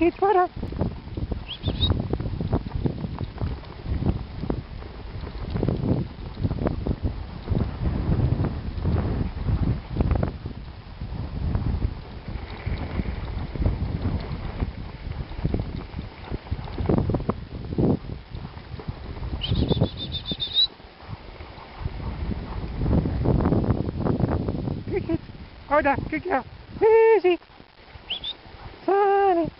kids, well done. Good kids. Well done. Good girl. Easy. Sunny.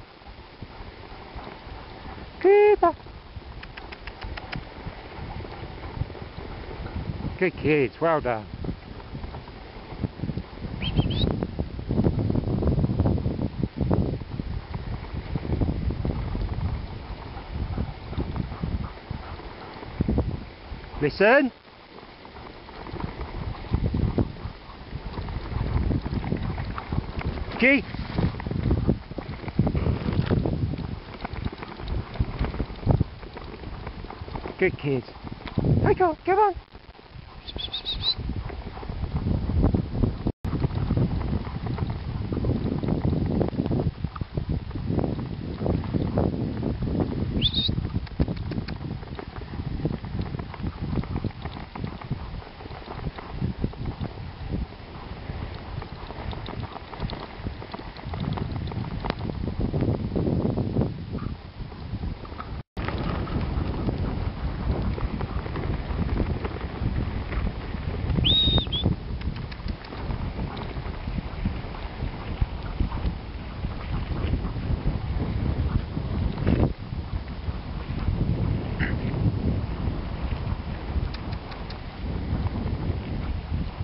Cooper. Good kids. Well done. Listen. G. Good kids. Hey, go, come on.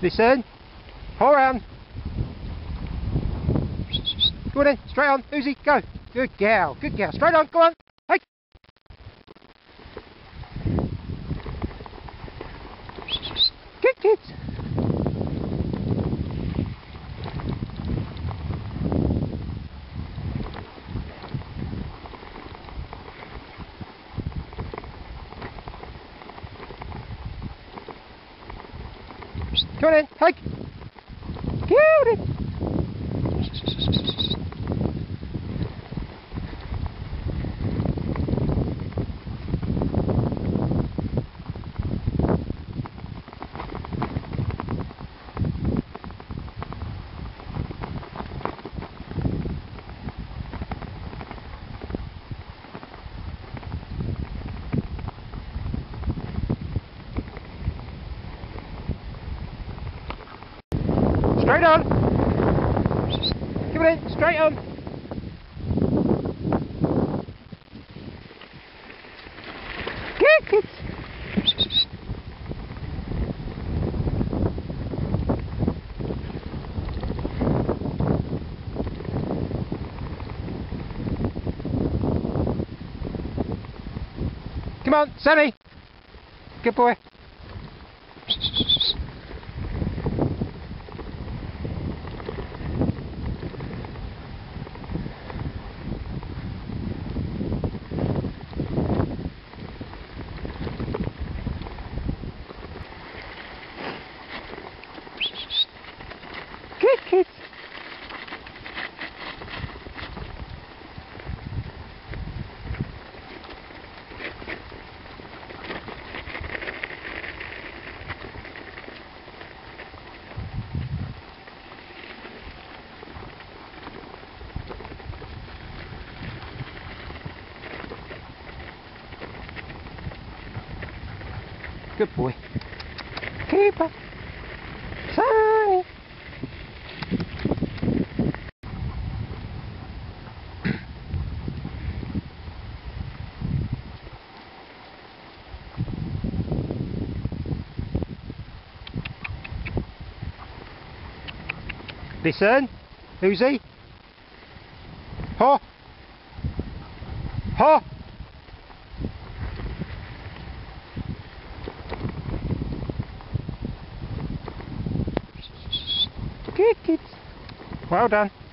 Listen. Hold on. Go on. Straight on. Uzzi, go. Good gal. Good gal. Straight on. Go on. Hey. Good kids. Come on in. Hey. Get it. Straight on. Come in. Straight on. Good kids. Come on, Sammy. Good boy. Good kids. Good boy. Keeper. Sunny. Listen. Who's he? Ho. Ho. Good kids. Well done.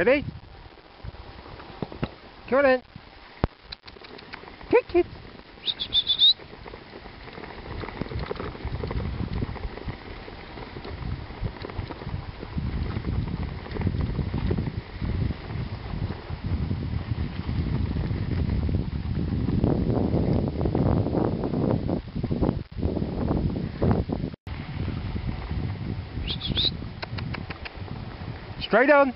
Ready? Come on in. Kick it. Straight on.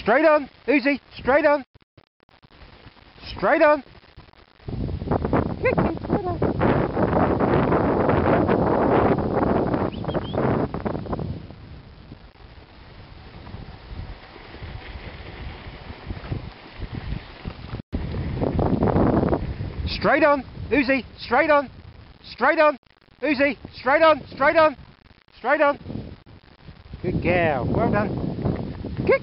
Straight on. Easy. Straight on. Straight on. Straight on. Uzzi. Straight on. Straight on. Uzzi. Straight on. Straight on. Straight on. Good girl. Well done. Good.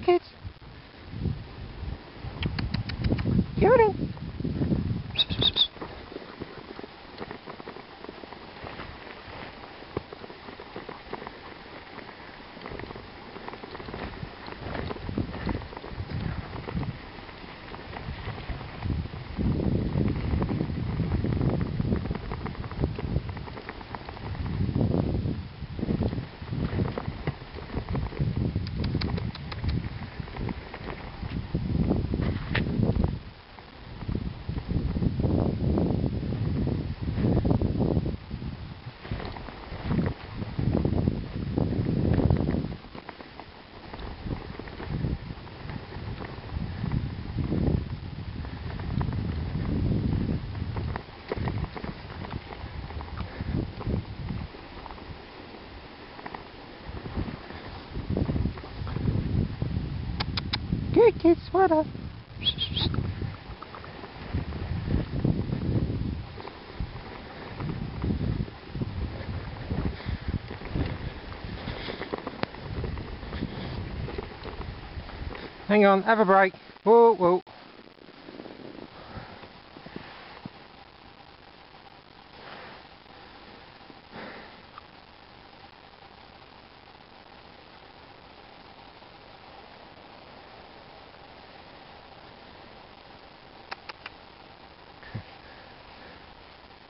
Give it in. Kids. Well. Hang on, have a break. Whoa, whoa.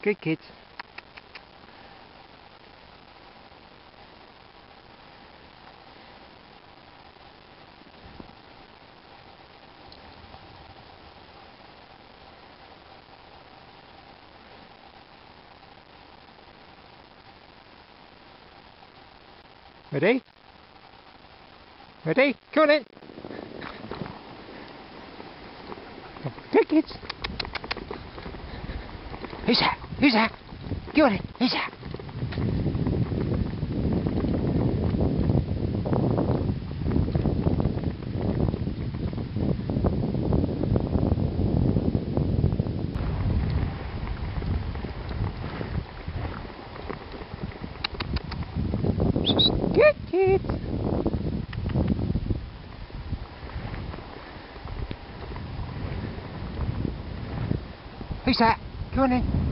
Good kids. Ready? Ready? Come on in. Good kids. Who's that? Who's that? Go on in. Who's that? Good kids. Who's that? Go on in.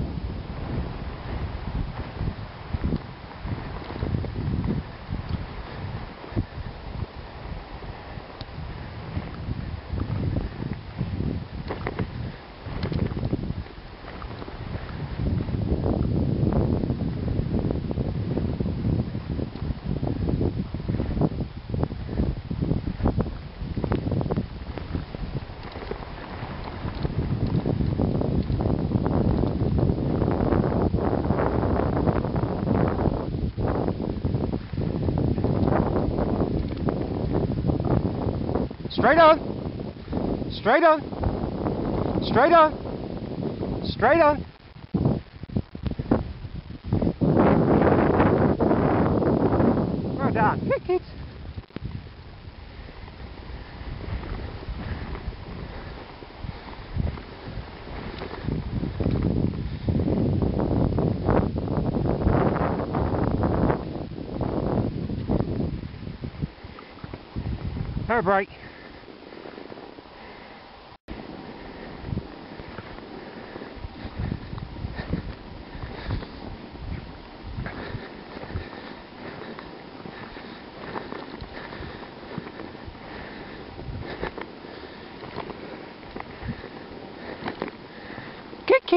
Straight on. Straight on. Straight on. Straight on. Well done. Kids. Have a break.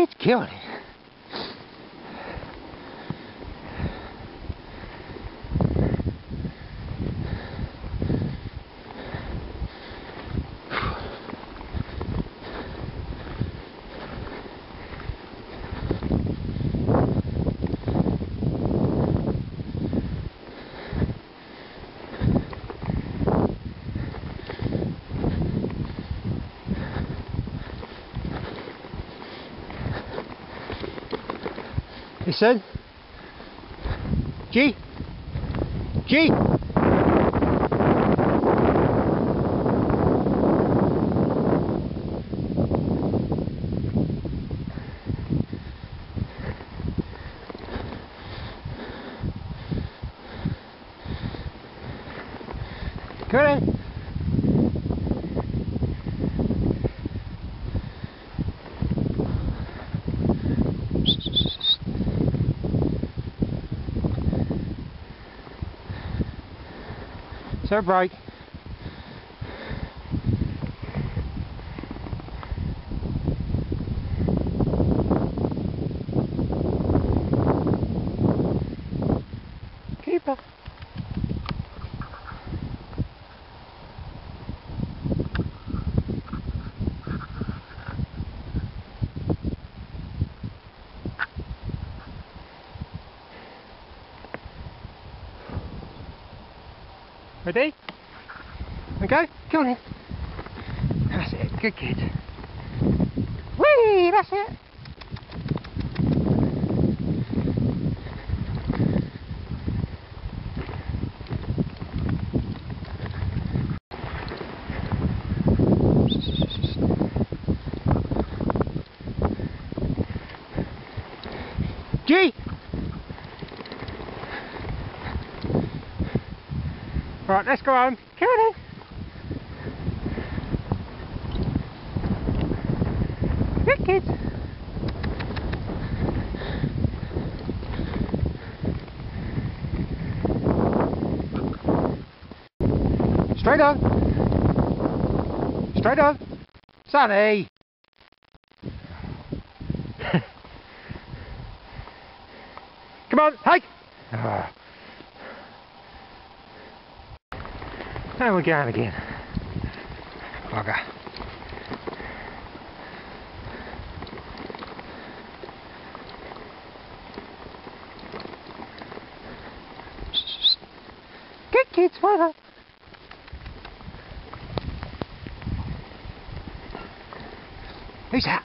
Kids killing it. Listen. G. G. Come on. So bright. Ready? Okay, come on in. That's it, good kid. Whee, that's it. G! Right, let's go home. Come on in. Good kids. Straight on. Straight on. Sunny. Come on, hey. Ah. And we're going again. Bugger. Good kids, well Who's that?